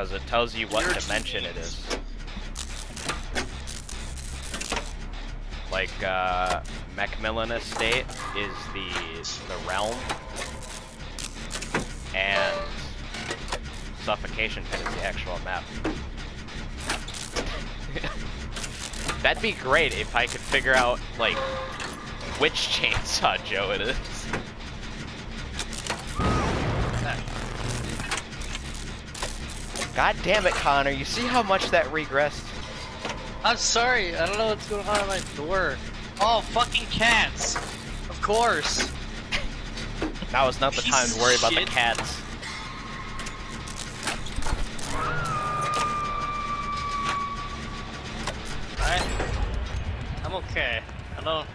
because it tells you what dimension it is. Like, uh, Macmillan Estate is the the realm, and Suffocation Pit is the actual map. That'd be great if I could figure out, like, which Chainsaw Joe it is. God damn it, Connor, you see how much that regressed? I'm sorry, I don't know what's going on at my door. Oh, fucking cats! Of course! Now is not the time to worry about the cats. I'm okay. I don't.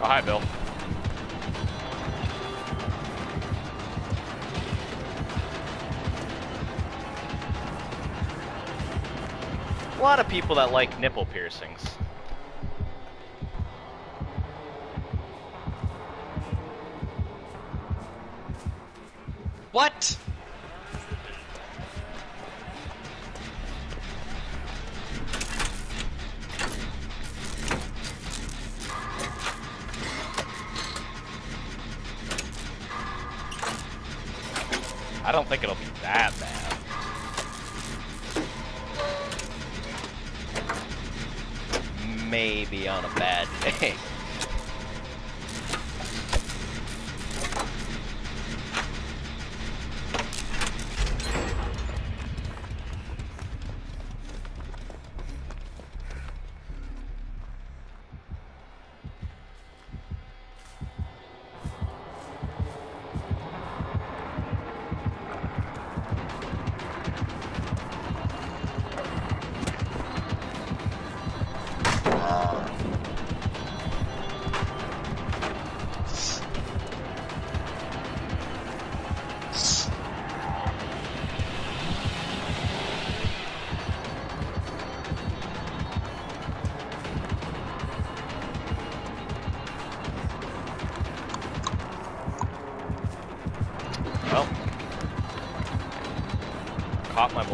Oh, hi, Bill. A lot of people that like nipple piercings. What? Don't think it'll be that bad. Maybe on a bad day.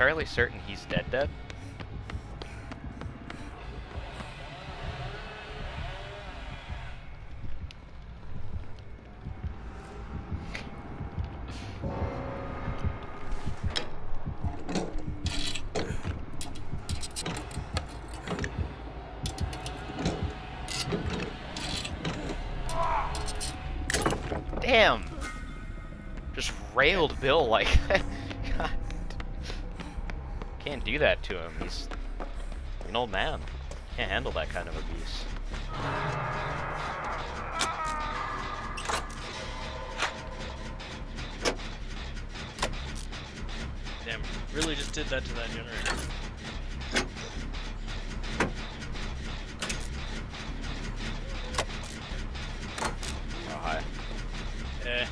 fairly certain he's dead dead. Damn! Just railed Bill like. Can't do that to him. He's an old man. Can't handle that kind of abuse. Damn, really just did that to that generator. Oh, hi. Eh.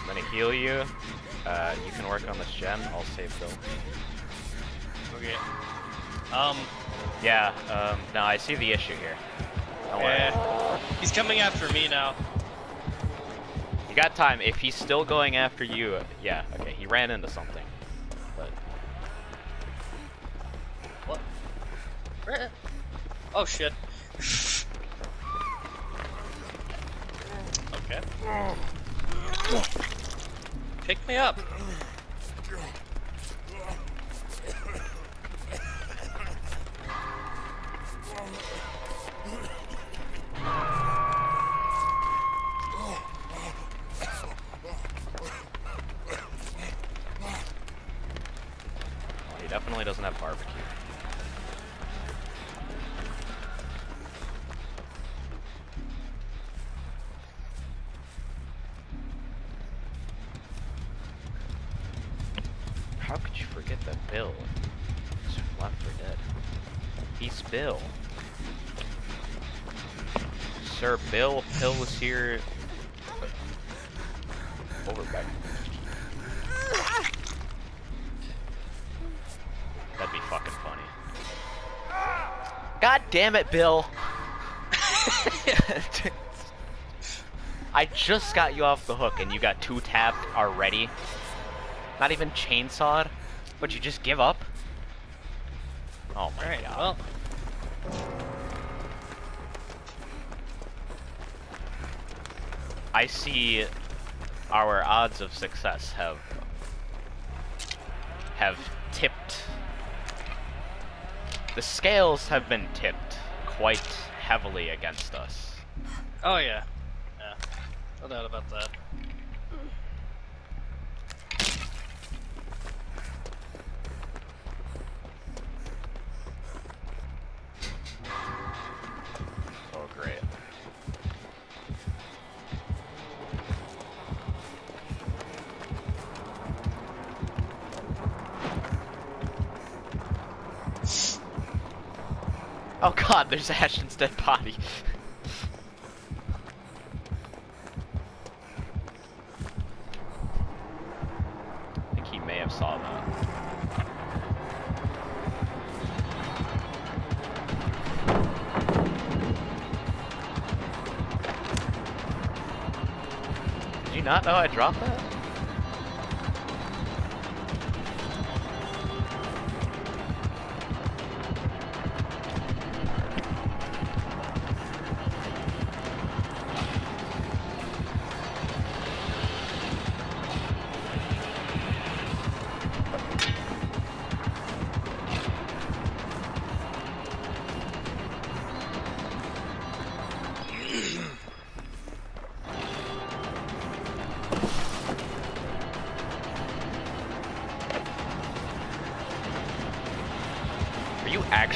I'm gonna heal you. Uh, you can work on this gen. I'll save Bill. Okay. Um, Yeah, um, no, I see the issue here. Don't worry. eh. He's coming after me now. You got time. If he's still going after you, uh, yeah, okay, he ran into something. But What? Oh shit. Okay. Pick me up. He definitely doesn't have barbecue. Here over back. That'd be fucking funny. God damn it, Bill! I just got you off the hook and you got two tapped already. Not even chainsawed, but you just give up? Oh my god. well. I see our odds of success have have tipped. The scales have been tipped quite heavily against us. Oh yeah. Yeah. No doubt about that. Oh god, there's Ashton's dead body. I think he may have saw that. Did you not know I dropped that?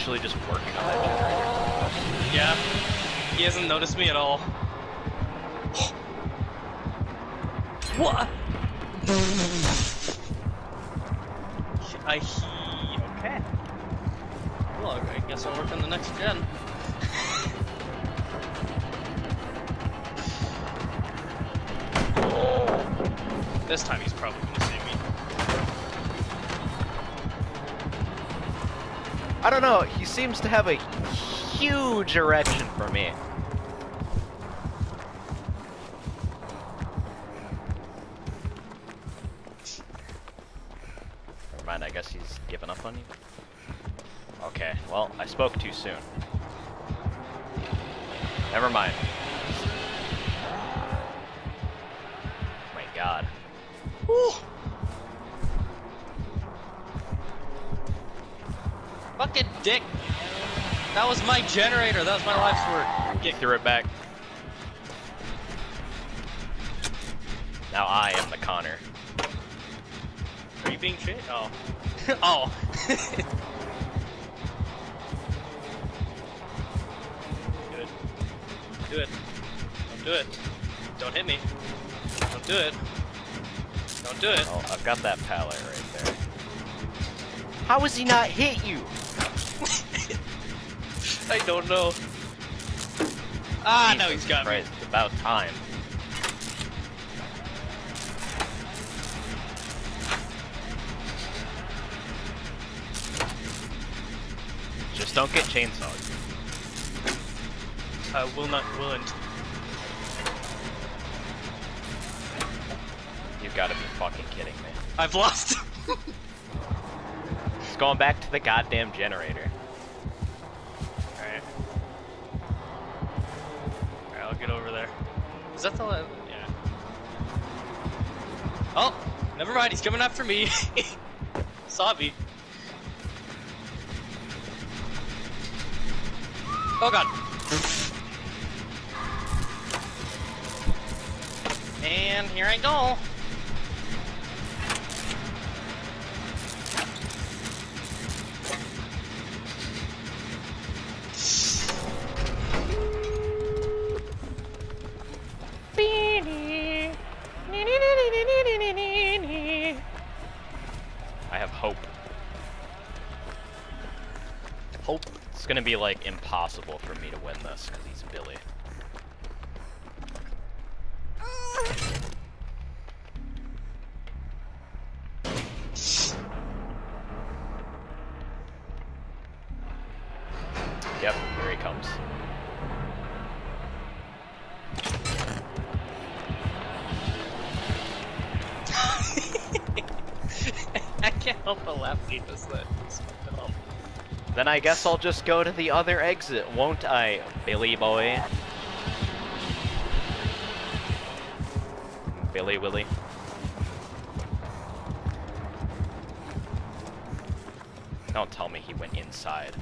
Actually just working on that generator? Yeah. He hasn't noticed me at all. what? I he okay. Well, I guess I'll work on the next gen. this time he's probably I don't know, he seems to have a huge erection for me. Never mind, I guess he's given up on you. Okay, well, I spoke too soon. Never mind. Oh My god. Woo! Dick! That was my generator, that was my life's work. Get through it back. Now I am the Connor. Are you being shit? Oh. oh. do it. Do it. Don't do it. Don't hit me. Don't do it. Don't do it. Oh, I've got that pallet right there. How has he not hit you? I don't know. Ah, no, Jesus he's got Christ, It's about time. Just don't get chainsawed. I will not, willn't. You've got to be fucking kidding me. I've lost. It's going back to the goddamn generator. Alright. Alright, I'll get over there. Is that the la- Yeah. Oh! Never mind, he's coming after me. Saw me. Oh god. And here I go. Like impossible for me to win this because he's Billy. Yep, here he comes. I can't help but laugh at this. does Then I guess I'll just go to the other exit, won't I, Billy boy? Billy Willy. Don't tell me he went inside.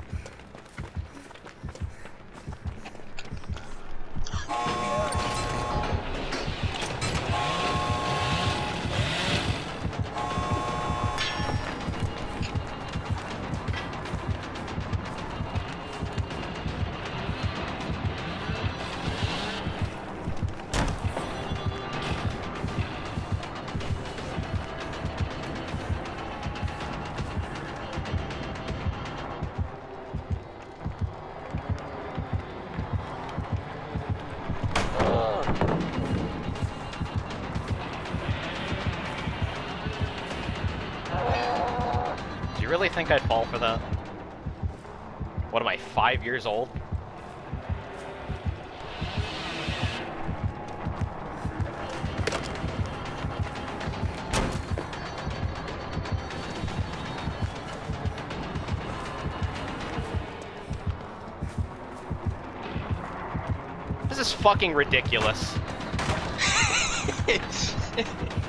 Really think I'd fall for that? What am I, five years old? This is fucking ridiculous.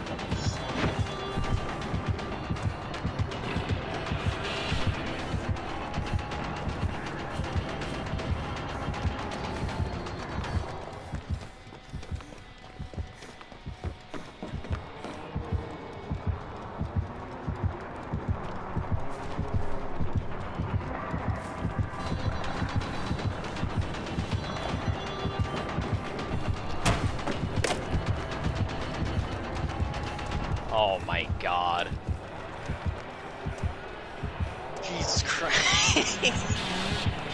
Oh my god. Jesus Christ.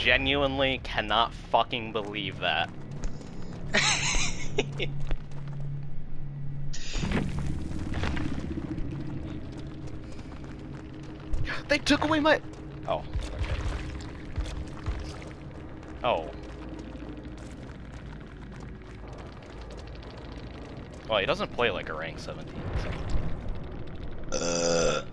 genuinely cannot fucking believe that. They took away my. Oh. Okay. Oh. Well, he doesn't play like a rank 17. So. Uh,